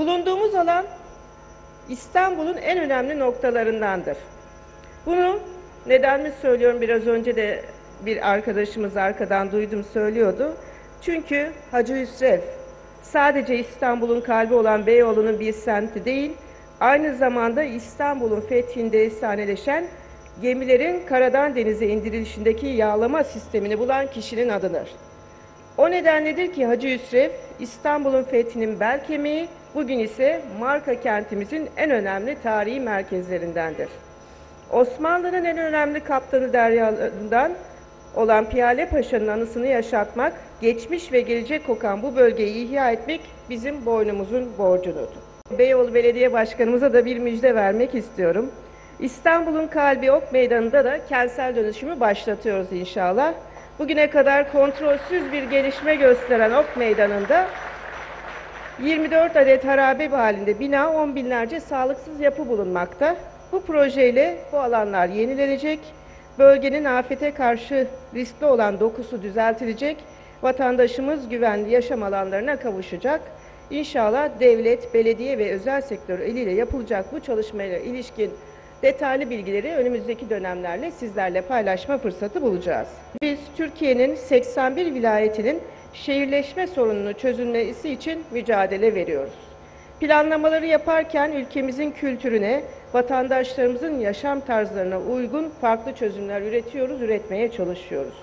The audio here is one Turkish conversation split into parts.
Bulunduğumuz alan İstanbul'un en önemli noktalarındandır. Bunu neden mi söylüyorum biraz önce de bir arkadaşımız arkadan duydum söylüyordu. Çünkü Hacı Hüsrev sadece İstanbul'un kalbi olan Beyoğlu'nun bir semti değil, aynı zamanda İstanbul'un fethinde efsaneleşen gemilerin karadan denize indirilişindeki yağlama sistemini bulan kişinin adıdır. O nedenledir ki Hacı Hüsrev İstanbul'un fethinin bel kemiği, bugün ise marka kentimizin en önemli tarihi merkezlerindendir. Osmanlı'nın en önemli kaptanı deryalarından olan Piyale Paşa'nın anısını yaşatmak, geçmiş ve gelecek kokan bu bölgeyi ihya etmek bizim boynumuzun borcunudur. Beyoğlu Belediye Başkanımıza da bir müjde vermek istiyorum. İstanbul'un kalbi Ok Meydanı'nda da kentsel dönüşümü başlatıyoruz inşallah. Bugüne kadar kontrolsüz bir gelişme gösteren Ok Meydanı'nda 24 adet harabe halinde bina, on binlerce sağlıksız yapı bulunmakta. Bu projeyle bu alanlar yenilenecek, bölgenin afete karşı riskli olan dokusu düzeltilecek, vatandaşımız güvenli yaşam alanlarına kavuşacak. İnşallah devlet, belediye ve özel sektör eliyle yapılacak bu çalışmaya ilişkin detaylı bilgileri önümüzdeki dönemlerle sizlerle paylaşma fırsatı bulacağız. Biz Türkiye'nin 81 vilayetinin şehirleşme sorununu çözülmesi için mücadele veriyoruz. Planlamaları yaparken ülkemizin kültürüne, vatandaşlarımızın yaşam tarzlarına uygun farklı çözümler üretiyoruz, üretmeye çalışıyoruz.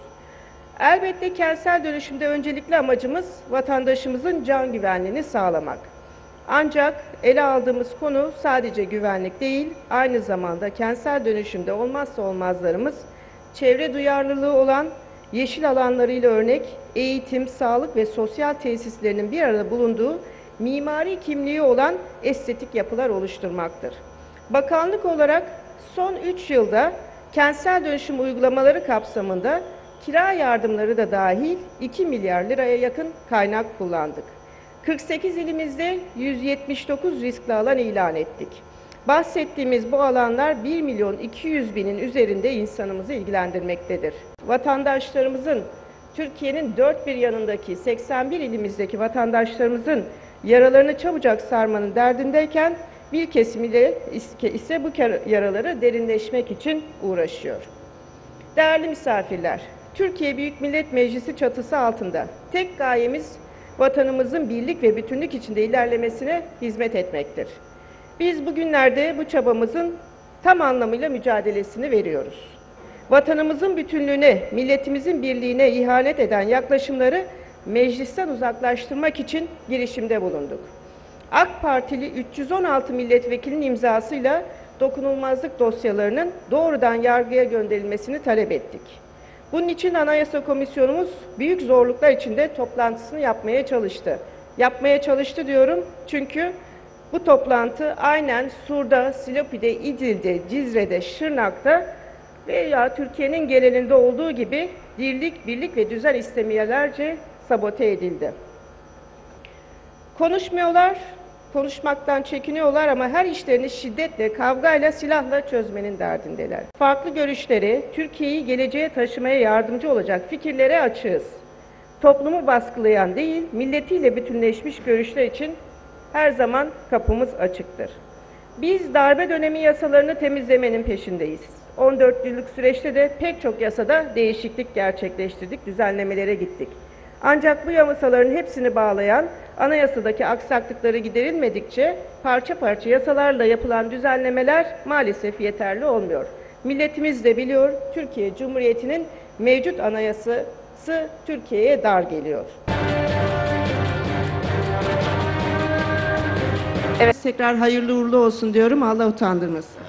Elbette kentsel dönüşümde öncelikli amacımız vatandaşımızın can güvenliğini sağlamak. Ancak ele aldığımız konu sadece güvenlik değil, aynı zamanda kentsel dönüşümde olmazsa olmazlarımız çevre duyarlılığı olan yeşil alanlarıyla örnek eğitim, sağlık ve sosyal tesislerinin bir arada bulunduğu mimari kimliği olan estetik yapılar oluşturmaktır. Bakanlık olarak son 3 yılda kentsel dönüşüm uygulamaları kapsamında kira yardımları da dahil 2 milyar liraya yakın kaynak kullandık. 48 ilimizde 179 riskli alan ilan ettik. Bahsettiğimiz bu alanlar 1 milyon 200 binin üzerinde insanımızı ilgilendirmektedir. Vatandaşlarımızın Türkiye'nin dört bir yanındaki 81 ilimizdeki vatandaşlarımızın yaralarını çabucak sarmanın derdindeyken bir kesimiyle ise bu yaraları derinleşmek için uğraşıyor. Değerli misafirler, Türkiye Büyük Millet Meclisi çatısı altında tek gayemiz vatanımızın birlik ve bütünlük içinde ilerlemesine hizmet etmektir. Biz bugünlerde bu çabamızın tam anlamıyla mücadelesini veriyoruz. Vatanımızın bütünlüğüne, milletimizin birliğine ihanet eden yaklaşımları meclisten uzaklaştırmak için girişimde bulunduk. AK Partili 316 milletvekilinin imzasıyla dokunulmazlık dosyalarının doğrudan yargıya gönderilmesini talep ettik. Bunun için Anayasa Komisyonumuz büyük zorluklar içinde toplantısını yapmaya çalıştı. Yapmaya çalıştı diyorum çünkü bu toplantı aynen Sur'da, Silopi'de, İdil'de, Cizre'de, Şırnak'ta veya Türkiye'nin genelinde olduğu gibi dirlik, birlik ve düzen istemeyelerce sabote edildi. Konuşmuyorlar, konuşmaktan çekiniyorlar ama her işlerini şiddetle, kavgayla, silahla çözmenin derdindeler. Farklı görüşleri, Türkiye'yi geleceğe taşımaya yardımcı olacak fikirlere açığız. Toplumu baskılayan değil, milletiyle bütünleşmiş görüşler için her zaman kapımız açıktır. Biz darbe dönemi yasalarını temizlemenin peşindeyiz. 14 yıllık süreçte de pek çok yasada değişiklik gerçekleştirdik, düzenlemelere gittik. Ancak bu yasaların hepsini bağlayan anayasadaki aksaklıkları giderilmedikçe parça parça yasalarla yapılan düzenlemeler maalesef yeterli olmuyor. Milletimiz de biliyor Türkiye Cumhuriyeti'nin mevcut anayasası Türkiye'ye dar geliyor. Evet tekrar hayırlı uğurlu olsun diyorum. Allah utandırmasın.